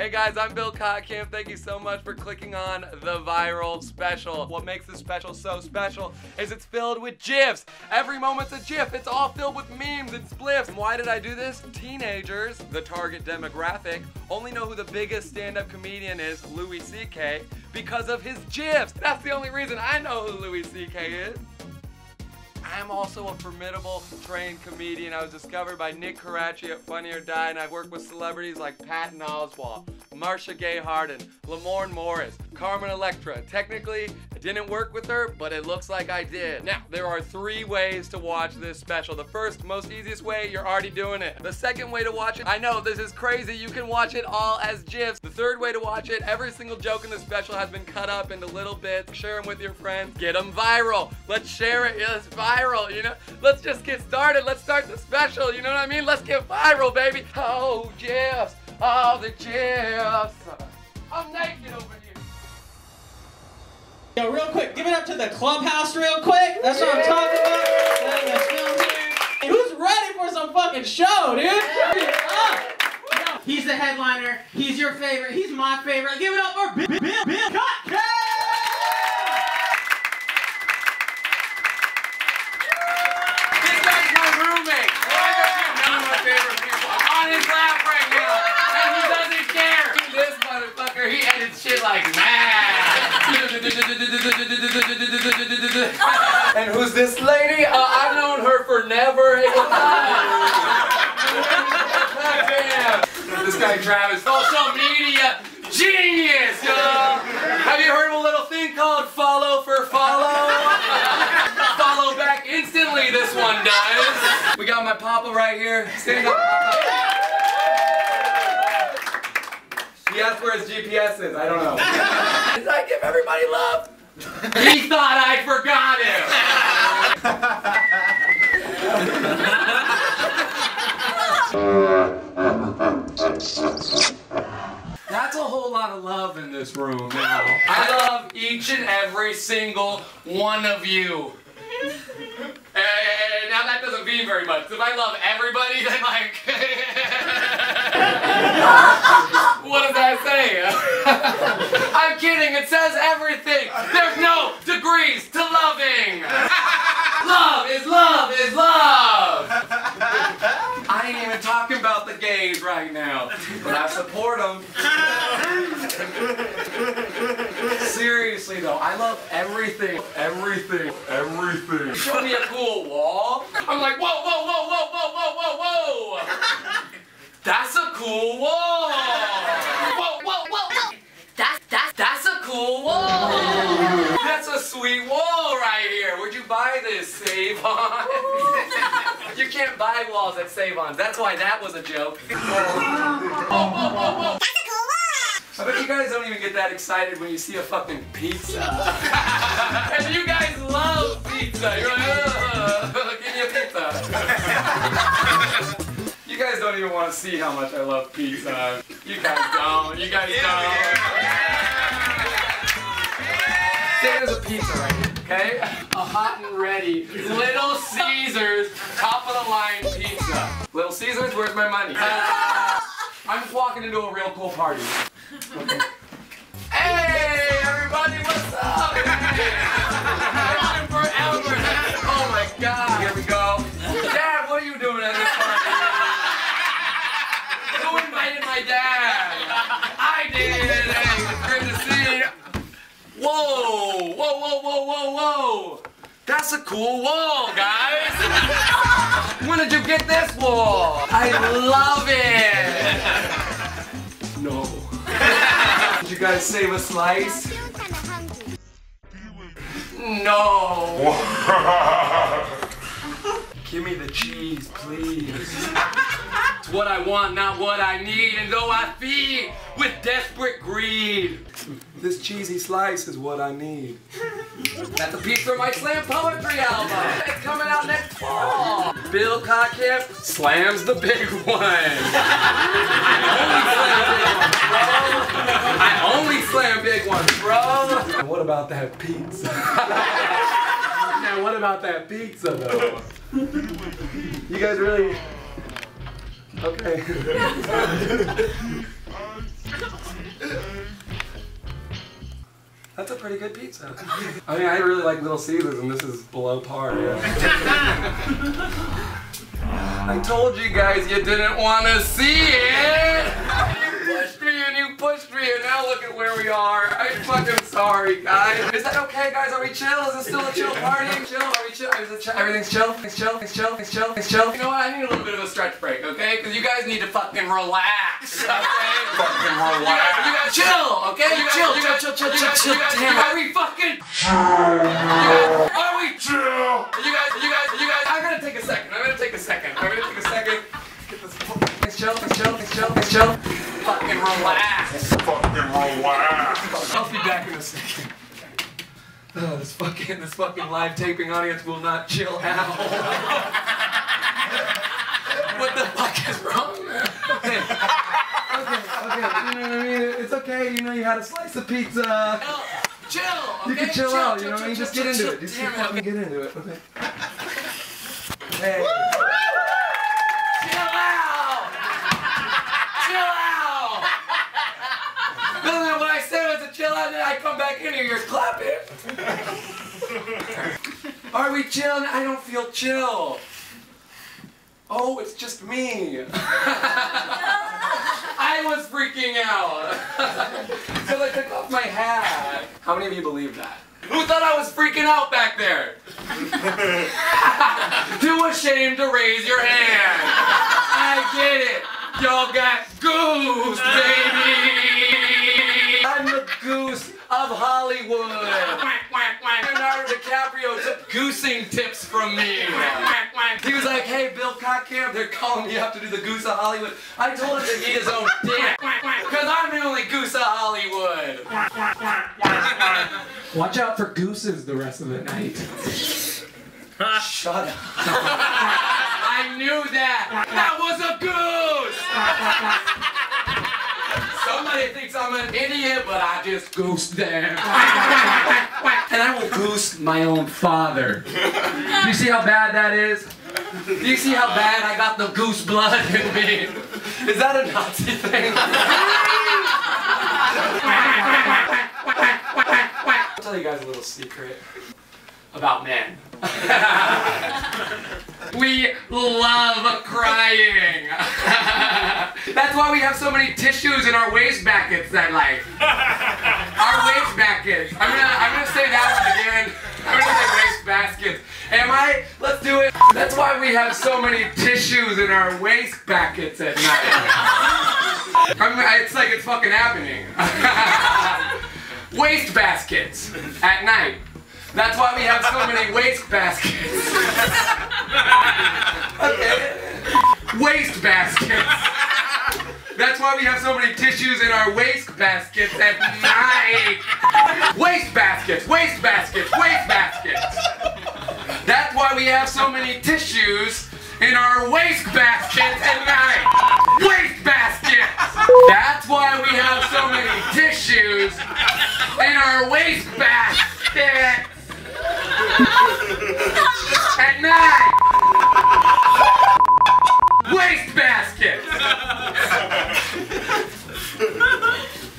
Hey guys, I'm Bill Kottkamp. Thank you so much for clicking on the viral special. What makes this special so special is it's filled with GIFs. Every moment's a GIF. It's all filled with memes and spliffs. Why did I do this? Teenagers, the target demographic, only know who the biggest stand-up comedian is, Louis C.K., because of his GIFs. That's the only reason I know who Louis C.K. is. I'm also a formidable trained comedian. I was discovered by Nick Caracci at Funny or Die, and I've worked with celebrities like Patton Oswalt, Marcia Gay Harden, Lamorne Morris, Carmen Electra. Technically, didn't work with her, but it looks like I did. Now, there are three ways to watch this special. The first, most easiest way, you're already doing it. The second way to watch it, I know this is crazy, you can watch it all as GIFs. The third way to watch it, every single joke in the special has been cut up into little bits. Share them with your friends, get them viral. Let's share it, it's viral, you know? Let's just get started, let's start the special, you know what I mean? Let's get viral, baby. Oh, GIFs, all the GIFs. I'm naked over here. Yo, real quick, give it up to the clubhouse real quick. That's what I'm talking about. Who's ready for some fucking show, dude? Ah. He's the headliner. He's your favorite. He's my favorite. Give it up for Bill, Bill, Bill Cotton. This guy's my roommate. Why does he know my favorite people? I'm on his lap right now, and he doesn't care. This motherfucker, he edits shit like mad. and who's this lady? Uh, I've known her for never. This guy Travis, social media genius, yo. Have you heard of a little thing called follow for follow? follow back instantly, this one does. We got my papa right here. Stand up, papa. He asked where his GPS is. I don't know. Did I give everybody love? he thought I forgot him. That's a whole lot of love in this room now. I love each and every single one of you. Hey, now that doesn't mean very much. If I love everybody, then like, what does that say? I'm kidding. It says everything. There's no degrees to loving. love is love is love. I ain't even talking about the gays right now, but I Seriously though, I love everything, everything, everything. Show me a cool wall. I'm like, whoa, whoa, whoa, whoa, whoa, whoa, whoa, whoa. That's a cool wall. Whoa, whoa, whoa, whoa. That's that's that's a cool wall. That's a sweet wall right here. Where'd you buy this, Save-On? you can't buy walls at Save-Ons. That's why that was a joke. whoa, whoa, whoa, whoa. I bet you guys don't even get that excited when you see a fucking pizza. and you guys love pizza. You're like, give me a pizza. you guys don't even want to see how much I love pizza. You guys don't. You guys don't. Little Caesars top of the line pizza. Little Caesars, where's my money? I'm just walking into a real cool party. Okay. Hey, everybody, what's up? Hey, for Albert. Oh my God. Here we go. Dad, what are you doing at this party? Who invited my dad? I did. Hey, great to see you. Whoa, whoa, whoa, whoa, whoa, whoa. That's a cool wall, guys. when did you get this wall? I love it. No. Did you guys save a slice? No. Give me the cheese, please. It's what I want, not what I need, and though I feed with desperate greed, this cheesy slice is what I need. That's a piece from my slam poetry album. It's coming out next fall. Bill Kottkamp slams the big one. I only slam big ones, bro. I only slam big ones, bro. What about that pizza? now, what about that pizza, though? You guys really? Okay. That's a pretty good pizza. I mean, I really like Little Caesars, and this is below par. Yeah. I told you guys you didn't want to see it. Now look at where we are. I'm fucking sorry, guys. Is that okay, guys? Are we chill? Is it still a chill party? Chill? Are we chill? Is it chill? Everything's chill? It's chill? It's chill? It's chill? It's chill? You know what? I need a little bit of a stretch break, okay? Because you guys need to fucking relax, okay? Fucking You guys, you guys chill, okay? You guys, Chill, you guys, chill, chill, chill, guys, chill, guys, damn Are we fucking? Are we chill? You guys, you guys, you guys. I'm gonna take a second. I'm gonna take a second. I'm gonna take a second. Get this. It's chill. It's chill. It's chill. It's chill. Fucking relax. Fucking relax. I'll be back in a second. Oh, this fucking this fucking live taping audience will not chill out. what the fuck is wrong? Okay. Okay, okay. You know what I mean? It's okay. You know you had a slice of pizza. Chill. You okay? can chill, out. You know what I mean? Just chill, get into chill, it. Just Damn it. fucking get into it. Okay. Hey. Chill out. Chill out. No, no, when I said it was a chill out, then I come back in here, you're clapping. Are we chilling? I don't feel chill. Oh, it's just me. I was freaking out. Because I took off my hat. How many of you believe that? Who thought I was freaking out back there? Too ashamed to raise your hand. I get it. Y'all got goose, baby. Goose of Hollywood. Leonardo DiCaprio took goosing tips from me. He was like, hey, Bill Kottkamp, they're calling me up to do the goose of Hollywood. I told him to eat his own dick. Because I'm the only goose of Hollywood. Watch out for gooses the rest of the night. Shut up. I knew that. That was a goose. Somebody thinks I'm an idiot, but I just goosed them. And I will goose my own father. Do you see how bad that is? Do you see how bad I got the goose blood in me? Is that a Nazi thing? I'll tell you guys a little secret about men. we love crying. That's why we have so many tissues in our waste baskets that like. Our waste baskets. I'm gonna I'm gonna say that one again. I'm gonna say waste baskets. Am I? Let's do it. That's why we have so many tissues in our waste baskets at night. I mean, it's like it's fucking happening. waste baskets at night. That's why we have so many waste baskets. okay. Waste baskets. That's why we have so many tissues in our waste baskets at night. Waste baskets, waste baskets, waste baskets. That's why we have so many tissues in our waste baskets at night.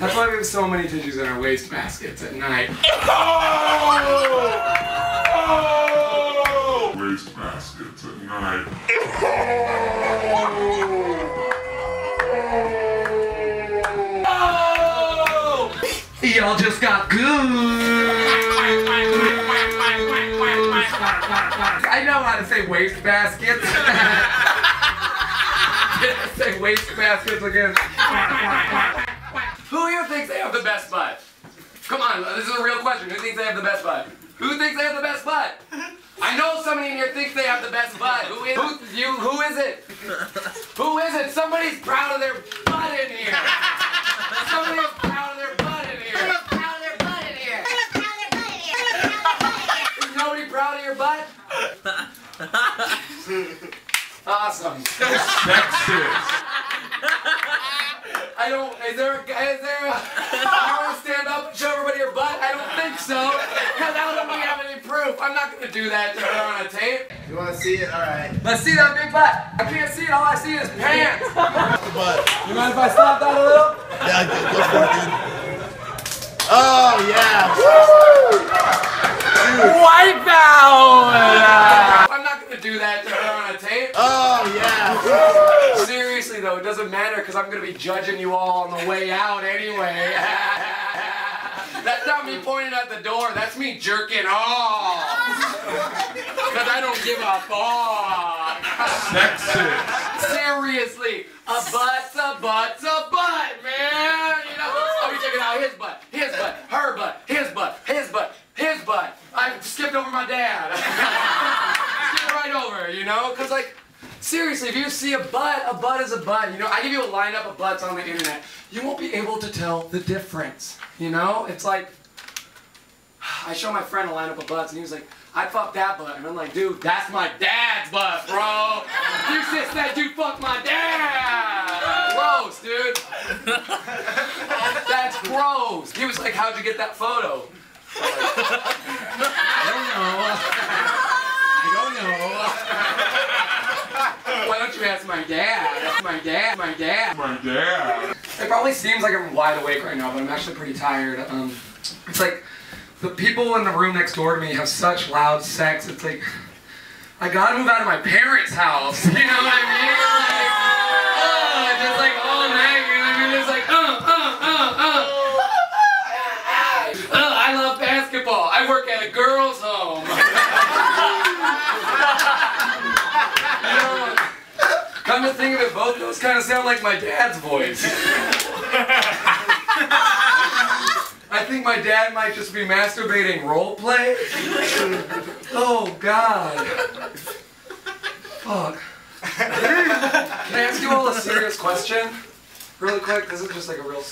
That's why we have so many tissues in our waste baskets at night. Oh! Waste baskets at night. Oh! Y'all just got goose. I know how to say waste baskets. Say waste baskets again? Who here thinks they have the best butt? Come on, this is a real question. Who thinks they have the best butt? Who thinks they have the best butt? I know somebody in here thinks they have the best butt. Who is who, you? Who is it? Who is it? Somebody's proud of their butt in here. Somebody's proud of their butt in here. Is nobody proud of your butt? awesome. I don't. Is there? Is there? A, you want to stand up and show everybody your butt? I don't think so. Because I don't think we have any proof. I'm not gonna do that to her on a tape. You want to see it? All right. Let's see that big butt. I can't see it. All I see is pants. The butt. You mind if I stop that a little? Yeah, go go for it, dude. Oh yeah. Wipeout! I'm not gonna do that to her on a tape. Oh yeah. Seriously though, it doesn't matter because I'm gonna be judging you all on the way out anyway. That's not me pointing at the door, that's me jerking off. Because I don't give a fuck. Sexy. Seriously, a butt's a butt's a butt, man. You know, I'll be checking out his butt, his butt, her butt, his butt, his butt, his butt. I skipped over my dad. Skipped right over, you know, because like. Seriously, if you see a butt, a butt is a butt. You know, I give you a lineup of butts on the internet. You won't be able to tell the difference. You know, it's like I show my friend a lineup of butts, and he was like, "I fucked that butt," and I'm like, "Dude, that's my dad's butt, bro. You just said you fucked my dad. Gross, dude. That's gross." He was like, "How'd you get that photo?" I don't know. I don't know. Why don't you ask my dad? My dad, my dad. My dad. It probably seems like I'm wide awake right now, but I'm actually pretty tired. Um, it's like the people in the room next door to me have such loud sex. It's like I gotta move out of my parents' house. You know what I mean? Like, uh, just like all night. You know what I mean? It's like uh, uh, uh, uh. Uh, I love basketball. I work at a girls' home. you know, come to think of it, both those kind of sound like my dad's voice. I think my dad might just be masturbating role play. Oh God. Fuck. Can I ask you all a serious question? Really quick, this is just like a real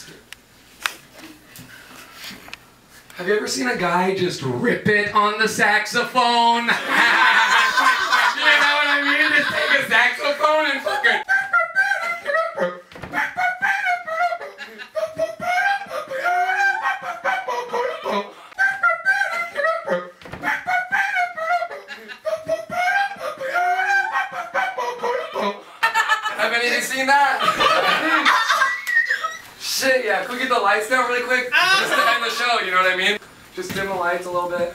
Have you ever seen a guy just rip it on the saxophone? lights down really quick? Ah. Just to end the show, you know what I mean? Just dim the lights a little bit.